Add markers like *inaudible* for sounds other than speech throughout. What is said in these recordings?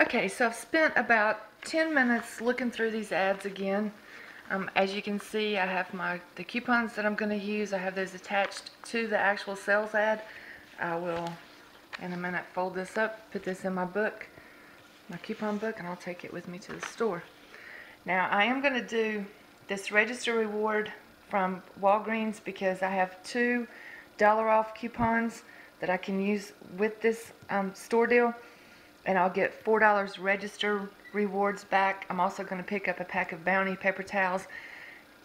Okay, so I've spent about 10 minutes looking through these ads again. Um, as you can see, I have my the coupons that I'm going to use. I have those attached to the actual sales ad. I will, in a minute, fold this up, put this in my book, my coupon book, and I'll take it with me to the store. Now, I am going to do this register reward from Walgreens because I have two dollar off coupons that I can use with this um, store deal and I'll get $4 register rewards back. I'm also going to pick up a pack of Bounty paper towels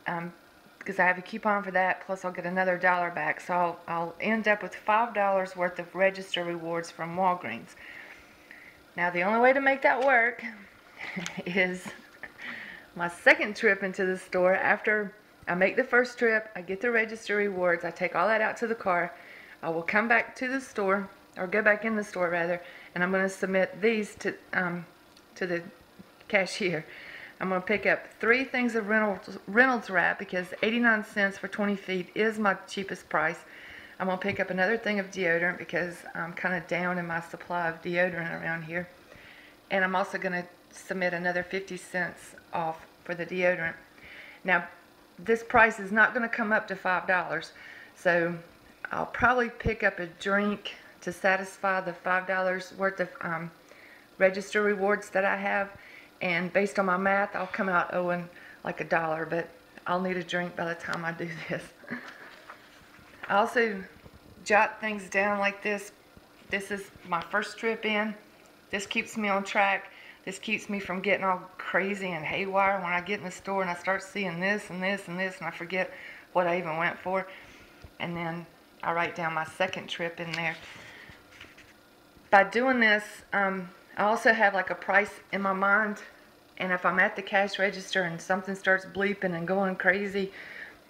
um, because I have a coupon for that, plus I'll get another dollar back. So I'll, I'll end up with $5 worth of register rewards from Walgreens. Now the only way to make that work *laughs* is my second trip into the store after I make the first trip, I get the register rewards, I take all that out to the car, I will come back to the store, or go back in the store rather, and I'm going to submit these to, um, to the cashier. I'm going to pick up three things of Reynolds, Reynolds wrap because 89 cents for 20 feet is my cheapest price. I'm going to pick up another thing of deodorant because I'm kind of down in my supply of deodorant around here. And I'm also going to submit another 50 cents off for the deodorant. Now, this price is not going to come up to $5. So I'll probably pick up a drink to satisfy the $5 worth of um, register rewards that I have. And based on my math, I'll come out owing like a dollar, but I'll need a drink by the time I do *laughs* this. I also jot things down like this. This is my first trip in. This keeps me on track. This keeps me from getting all crazy and haywire when I get in the store and I start seeing this and this and this and I forget what I even went for. And then I write down my second trip in there by doing this, um, I also have like a price in my mind. And if I'm at the cash register and something starts bleeping and going crazy,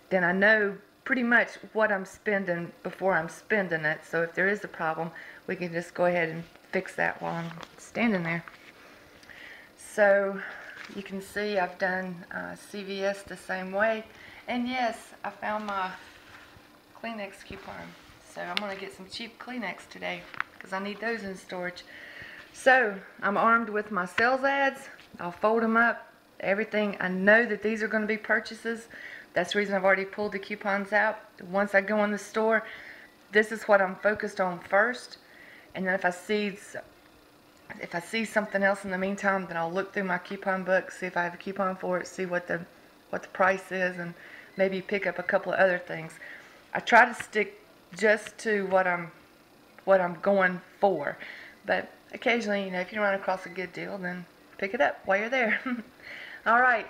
then I know pretty much what I'm spending before I'm spending it. So if there is a problem, we can just go ahead and fix that while I'm standing there. So you can see I've done uh, CVS the same way. And yes, I found my Kleenex coupon. So I'm going to get some cheap Kleenex today because I need those in storage. So I'm armed with my sales ads. I'll fold them up. Everything. I know that these are going to be purchases. That's the reason I've already pulled the coupons out. Once I go in the store, this is what I'm focused on first. And then if I see if I see something else in the meantime, then I'll look through my coupon book, see if I have a coupon for it, see what the what the price is, and maybe pick up a couple of other things. I try to stick just to what I'm what I'm going for. But occasionally, you know, if you run across a good deal, then pick it up while you're there. *laughs* All right.